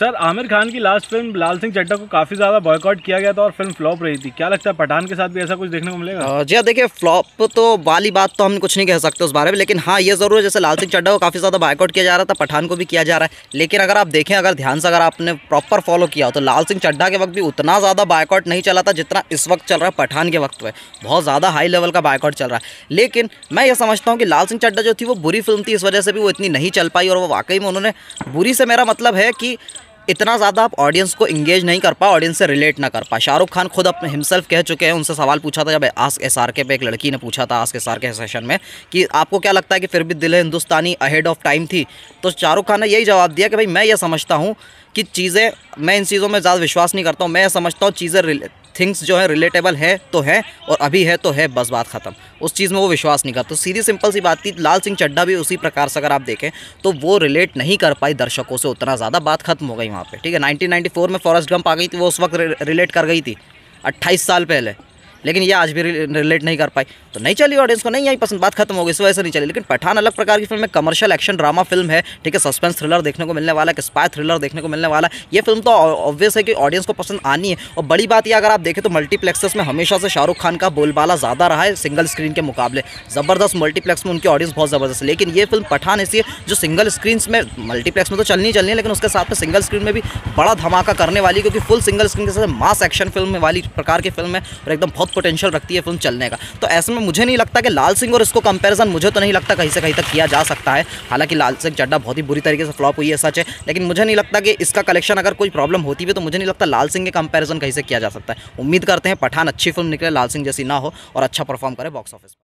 Sir Aamir Khan की last film Laal Singh Chaddha को काफ़ी ज़्यादा बॉयकॉट किया गया था और फ़िल्म फ्लॉप रही थी। क्या लगता है पठान के साथ भी ऐसा कुछ देखने को मिलेगा? जी हाँ, देखिए फ्लॉप तो वाली बात तो हम कुछ नहीं कह सकते उस बारे में लेकिन हाँ ये ज़रूर है जैसे लाल सिंह चड्डा को काफ़ी ज़्यादा बाइकआउट किया जा रहा था पठान को भी किया जा रहा है। लेकिन अगर आप देखें अगर ध्यान से अगर आपने प्रॉपर फॉलो किया तो लाल सिंह चड्ढा के वक्त भी उतना ज़्यादा बायकॉट नहीं चला था जितना इस वक्त चल रहा है पठान के वक्त पे। बहुत ज़्यादा हाई लेवल का बायकॉट चल रहा है। लेकिन मैं ये समझता हूँ कि लाल सिंह चड्डा जो थी वो बुरी फ़िल्म थी इस वजह से भी वो इतनी नहीं चल पाई और वो वाकई में उन्होंने बुरी से मेरा मतलब है कि इतना ज़्यादा आप ऑडियंस को इंगेज नहीं कर पाए ऑडियंस से रिलेट ना कर पाए शाहरुख खान खुद अपने हिमसेल्फ कह चुके हैं, उनसे सवाल पूछा था जब आस्क एस आर के पे एक लड़की ने पूछा था ask S R K session में कि आपको क्या लगता है कि फिर भी दिल हिंदुस्तानी अहेड ऑफ़ टाइम थी? तो शाहरुख खान ने यही जवाब दिया कि भाई मैं ये समझता हूँ कि चीज़ें, मैं इन चीज़ों में ज़्यादा विश्वास नहीं करता हूँ, मैं समझता हूँ चीज़ें थिंग्स जो है रिलेटेबल है तो है और अभी है तो है, बस बात ख़त्म। उस चीज़ में वो विश्वास नहीं करता। तो सीधी सिंपल सी बात थी, लाल सिंह चड्ढा भी उसी प्रकार से अगर आप देखें तो वो रिलेट नहीं कर पाई दर्शकों से, उतना ज़्यादा बात खत्म हो गई वहाँ पर ठीक है? नाइनटीन में फॉरेस्ट गंप आ गई थी, वो उस वक्त रिलेट कर गई थी 28 साल पहले। लेकिन ये आज भी रिलेट नहीं कर पाई। तो नहीं चली ऑडियंस को, नहीं आई पसंद, बात खत्म हो गई, इस वजह से नहीं चली। लेकिन पठान अलग प्रकार की फ़िल्म है कमर्शियल एक्शन ड्रामा फ़िल्म है, ठीक है सस्पेंस थ्रिलर देखने को मिलने वाला है स्पाई थ्रिलर देखने को मिलने वाला है। ये फ़िल्म तो ऑब्वियस है कि ऑडियंस को पसंद आनी है। और बड़ी बात ये, अगर आप देखें तो मल्टीप्लेक्सेस में हमेशा से शाहरुख खान का बोलबाला ज़्यादा रहा है सिंगल स्क्रीन के मुकाबले। ज़बरदस्त मल्टीप्लेक्स में उनकी ऑडियंस बहुत ज़बरदस्त है। लेकिन ये फ़िल्म पठान ऐसी है जो सिंगल स्क्रीन में मल्टीप्लेक्स में तो चलनी चलनी है, लेकिन उसके साथ में सिंगल स्क्रीन में भी बड़ा धमाका करने वाली क्योंकि फुल सिंगल स्क्रीन के साथ मास एक्शन फ़िल्म वाली प्रकार की फ़िल्म है और एकदम बहुत पोटेंशियल रखती है फ़िल्म चलने का। तो ऐसे में मुझे नहीं लगता कि लाल सिंह और इसको कंपेरिजन मुझे तो नहीं लगता कहीं से कहीं तक किया जा सकता है। हालाँकि लाल सिंह चड्डा बहुत ही बुरी तरीके से फ्लॉप हुई है, सच है। लेकिन मुझे नहीं लगता कि इसका कलेक्शन अगर कोई प्रॉब्लम होती है तो मुझे नहीं लगता लाल सिंह के कंपेरिजन कहीं से किया जा सकता है। उम्मीद करते हैं पठान अच्छी फ़िल्म निकले, लाल सिंह जैसी ना हो और अच्छा परफॉर्म करे बॉक्स ऑफ़िस